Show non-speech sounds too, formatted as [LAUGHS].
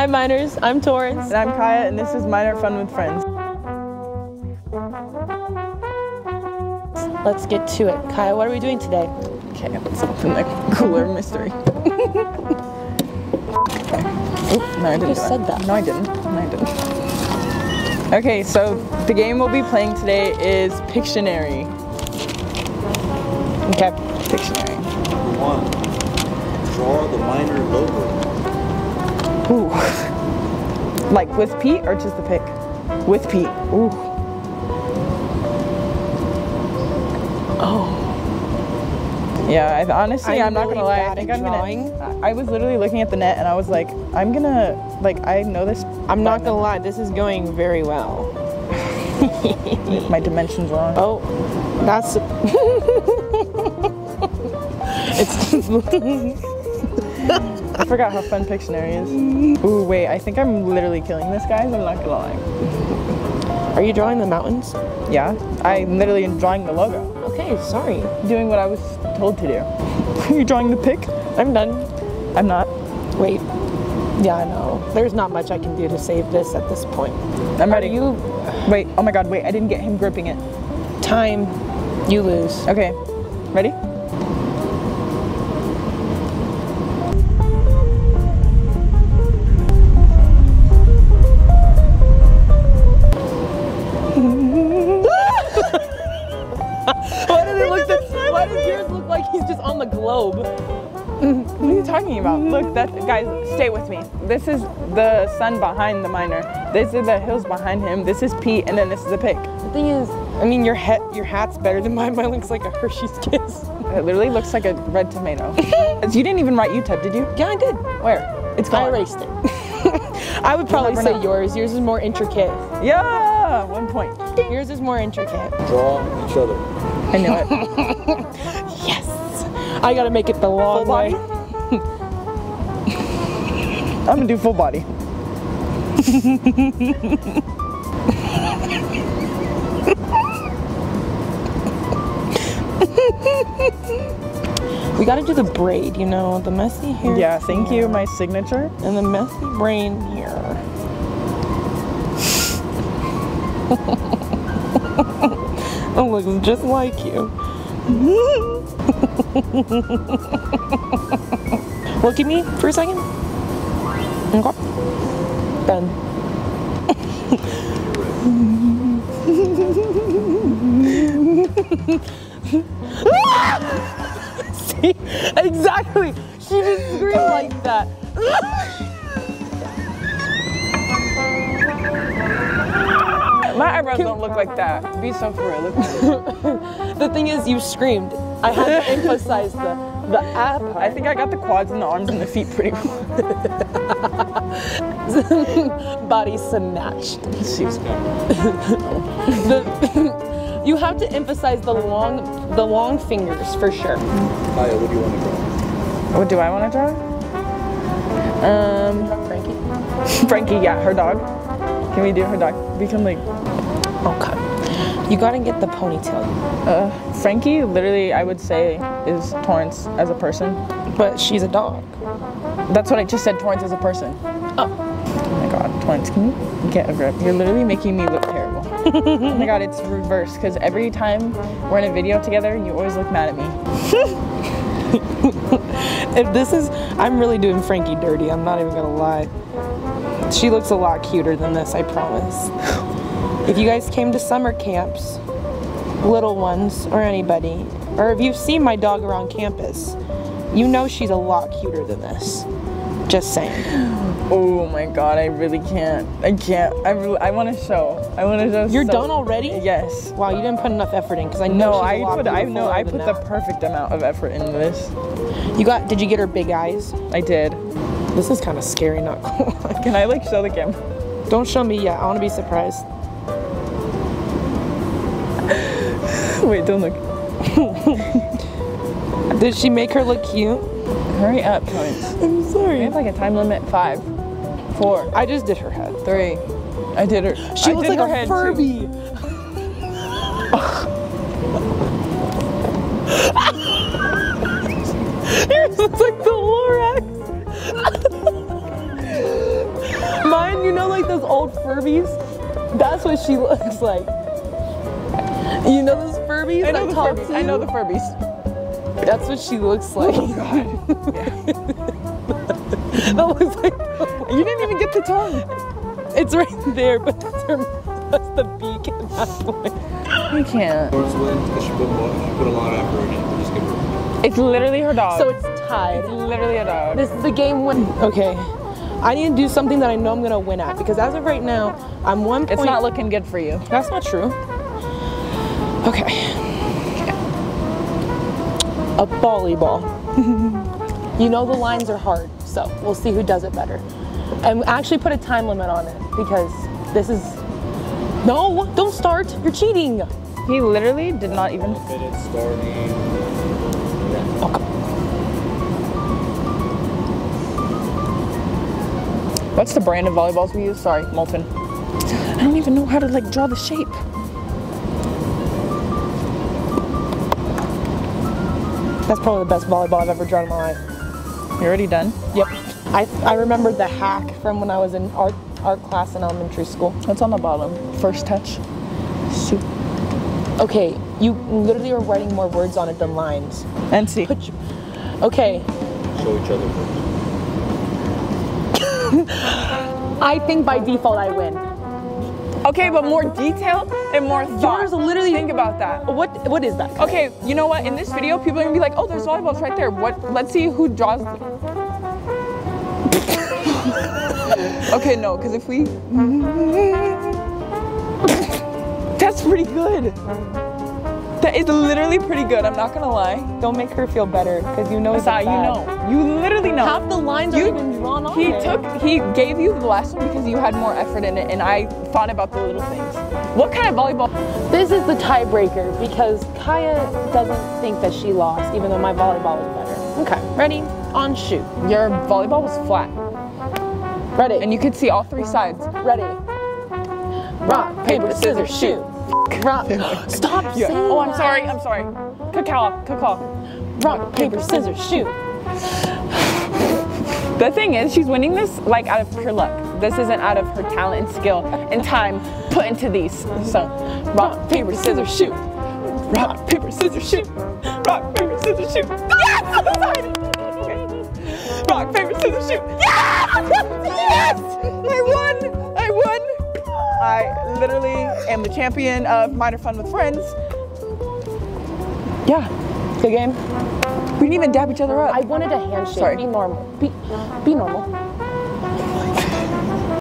Hi miners, I'm Torrance. And I'm Kaya, and this is Miner Fun with Friends. Let's get to it. Kaya, what are we doing today? Okay, let's open the cooler mystery. okay. [LAUGHS] Oop, no, I didn't just said that. No, I didn't. No, I didn't. Okay, so the game we'll be playing today is Pictionary. Okay. Pictionary. One, draw the miner logo. Ooh. like with Pete or just the pick? With Pete. Ooh. Oh. Yeah, I, honestly, I'm I'm, not gonna lie. I think I'm drawing. gonna. I I was literally looking at the net and I was like, I'm gonna, like, I know this. I'm not gonna lie, this is going very well. my dimensions wrong. Oh, that's. [LAUGHS] [LAUGHS] it's. [LAUGHS] I forgot how fun Pictionary is. Ooh, wait, I think I'm literally killing this, guys. I'm not gonna lie. Are you drawing the mountains? Yeah, I'm literally drawing the logo. Okay, sorry. Doing what I was told to do. [LAUGHS] Are you drawing the pic? I'm done. I'm not. Wait. Yeah, I know. There's not much I can do to save this at this point. I'm Are ready. you Wait, oh my god, wait, I didn't get him gripping it. time? You lose. Okay, ready? Talking about? Look, that guys, stay with me. This is the sun behind the miner. This is the hills behind him. This is Pete, and then this is the pick. The thing is, I mean, your hat, your hat's better than mine. [LAUGHS] Mine looks like a Hershey's Kiss. It literally looks like a red tomato. [LAUGHS] you didn't even write UTEP, did you? Yeah, I did. Where? It's I gone. erased it. [LAUGHS] I would probably say know. yours. Yours is more intricate. Yeah, one point. Yours is more intricate. Draw each other. I knew it. Yes. I gotta make it the long way. I'm gonna do full body. [LAUGHS] We gotta do the braid, you know, the messy hair. Yeah, thank you. My signature. And the messy brain here. [LAUGHS] oh, looks just like you. [LAUGHS] Look at me for a second. [LAUGHS] See? Exactly. She just screamed like that. My eyebrows don't look like that. Be so for real. [LAUGHS] The thing is, you screamed. I had to emphasize the the app. I think I got the quads and the arms and the feet pretty well. [LAUGHS] [LAUGHS] body snatched. She's [LAUGHS] The, you have to emphasize the long the long fingers for sure. Kaya, what do you want to draw? What do I want to draw? Um, Frankie. [LAUGHS] Frankie, yeah, her dog. Can we do her dog? Become like, Okay. You gotta get the ponytail, uh, Frankie, literally, I would say, is Torrance as a person. but she's a dog. That's what I just said, Torrance as a person. My god, Torrance, can you get a grip? You're literally making me look terrible. [LAUGHS] oh my god, it's reversed, because every time we're in a video together, you always look mad at me. [LAUGHS] If this is, I'm really doing Frankie dirty. I'm not even gonna lie. She looks a lot cuter than this, I promise. If you guys came to summer camps, little ones or anybody, or if you've seen my dog around campus, you know she's a lot cuter than this. Just saying. Oh my god, I really can't. I can't. I really, I want to show. I want to show. You're so- done already? Yes. Wow, you didn't put enough effort in because I know No, I put. I know. I put the that. perfect amount of effort into this. You got? Did you get her big eyes? I did. This is kind of scary, not gonna. [LAUGHS] Can I like show the camera? Don't show me yet. I want to be surprised. [LAUGHS] Wait, don't look. [LAUGHS] Did she make her look cute? Hurry up, Torrance. I'm sorry. We have like a time limit. Five, four, I just did her head. three. I did her. She I looks like her a head. Furby. Yours looks like the Lorax. Mine, you know, like those old Furbies? That's what she looks like. You know those Furbies? I know the Furbies. I know the Furbies. That's what she looks oh [LAUGHS] like. Oh God. that looks like You didn't even get the tongue. it's right there, but that's her. That's the beak in that one. You can't. Lawrence wins because she put, a lot- she put a lot of effort in it. Just give her. It's literally her dog. So it's tied. it's literally a dog. This is the game when. Okay. I need to do something that I know I'm gonna win at because as of right now, I'm one point. It's not looking good for you. That's not true. Okay. A volleyball. you know the lines are hard, so we'll see who does it better. And actually put a time limit on it because this is. No, don't start. You're cheating. He literally did not even. Okay. What's the brand of volleyballs we use? Sorry, Molten. I don't even know how to like draw the shape. That's probably the best volleyball I've ever drawn in my life. You're already done? Yep. I, I remembered the hack from when I was in art, art class in elementary school. What's on the bottom? First touch. Shoot. Okay, you literally are writing more words on it than lines. And see. Put your, okay, Show each other first. [LAUGHS] I think by default I win. Okay, but more detail and more thought. Yours literally- think about that. What what is that? Okay, you know what? In this video, people are gonna be like, "Oh, there's volleyballs right there." What? Let's see who draws. [LAUGHS] okay, no, because if we, [LAUGHS] that's pretty good. That is literally pretty good. I'm not gonna lie. Don't make her feel better because you know it's Asai, you know, you literally know. Half the lines You- are even drawn on He it. took, he gave you the last one because you had more effort in it, and I thought about the little things. What kind of volleyball? This is the tiebreaker because Kaya doesn't think that she lost, even though my volleyball was better. Okay, ready? On shoot. Your volleyball was flat, Ready? and you could see all three sides. ready? Rock, paper, scissors, shoot. Rock. Stop Yeah. saying Oh, I'm sorry. I'm sorry. Cacao, cacao. Rock, paper, scissors, shoot. The thing is, she's winning this like out of pure luck. This isn't out of her talent and skill and time put into these. So, rock, paper, scissors, shoot. Rock, paper, scissors, shoot. Rock, paper, scissors, shoot. Yes! I'm. Rock, paper, scissors, shoot. Yes! Yes! I won! I won! I literally am the champion of Miner Fun with Friends. Yeah, Good game. we didn't even dab each other up. I wanted a handshake. Sorry. Be normal. Be be normal.